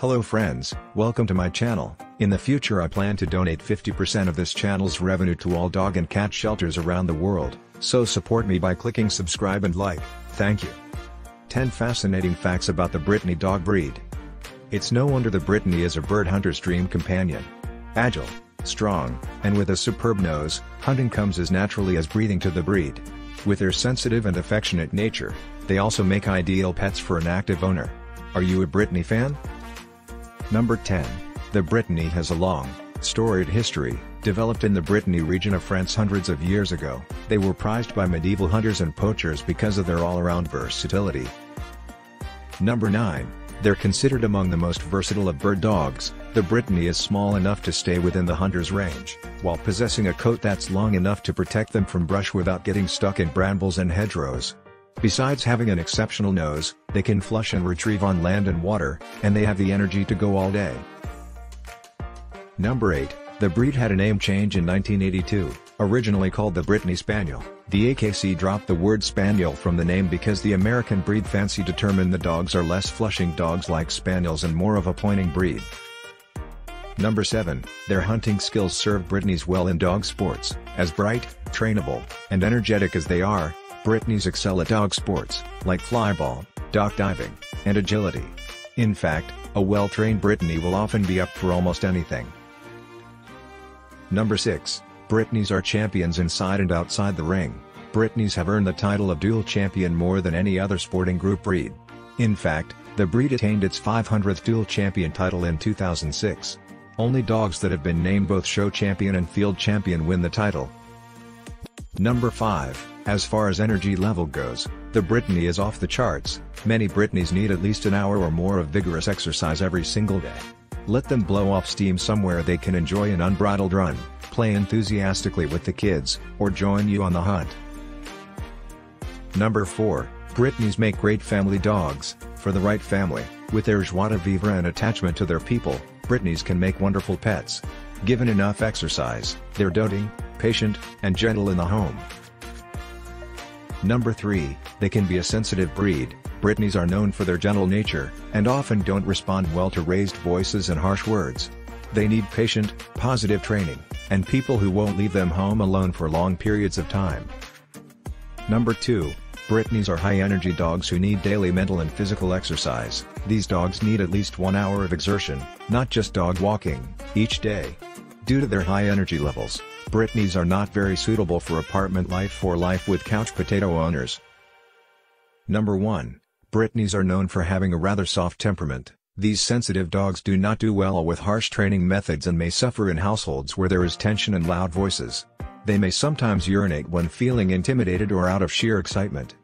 Hello friends, welcome to my channel. In the future I plan to donate 50% of this channel's revenue to all dog and cat shelters around the world, so support me by clicking subscribe and like, thank you. 10 fascinating facts about the Brittany dog breed. It's no wonder the Brittany is a bird hunter's dream companion. Agile, strong, and with a superb nose, hunting comes as naturally as breathing to the breed. With their sensitive and affectionate nature, they also make ideal pets for an active owner. Are you a Brittany fan? Number 10. The Brittany has a long, storied history, developed in the Brittany region of France hundreds of years ago. They were prized by medieval hunters and poachers because of their all-around versatility. Number 9. They're considered among the most versatile of bird dogs, the Brittany is small enough to stay within the hunter's range, while possessing a coat that's long enough to protect them from brush without getting stuck in brambles and hedgerows. Besides having an exceptional nose, they can flush and retrieve on land and water, and they have the energy to go all day. Number 8, the breed had a name change in 1982, originally called the Brittany Spaniel. The AKC dropped the word Spaniel from the name because the American breed fancy determined the dogs are less flushing dogs like Spaniels and more of a pointing breed. Number 7, their hunting skills serve Brittany's well in dog sports, as bright, trainable, and energetic as they are, Brittany's excel at dog sports, like flyball, dock diving, and agility. In fact, a well-trained Brittany will often be up for almost anything. Number 6. Brittany's are champions inside and outside the ring. Brittany's have earned the title of dual champion more than any other sporting group breed. In fact, the breed attained its 500th dual champion title in 2006. Only dogs that have been named both show champion and field champion win the title. Number 5, as far as energy level goes, the Brittany is off the charts, many Brittany's need at least an hour or more of vigorous exercise every single day. Let them blow off steam somewhere they can enjoy an unbridled run, play enthusiastically with the kids, or join you on the hunt. Number 4, Brittany's make great family dogs, for the right family, with their joie de vivre and attachment to their people, Brittany's can make wonderful pets. Given enough exercise, they're doting, patient, and gentle in the home. Number 3, they can be a sensitive breed, Brittany's are known for their gentle nature, and often don't respond well to raised voices and harsh words. They need patient, positive training, and people who won't leave them home alone for long periods of time. Number 2. Brittany's are high-energy dogs who need daily mental and physical exercise. These dogs need at least one hour of exertion, not just dog walking, each day. Due to their high energy levels, Brittany's are not very suitable for apartment life or life with couch potato owners. Number 1. Brittany's are known for having a rather soft temperament. These sensitive dogs do not do well with harsh training methods and may suffer in households where there is tension and loud voices. They may sometimes urinate when feeling intimidated or out of sheer excitement.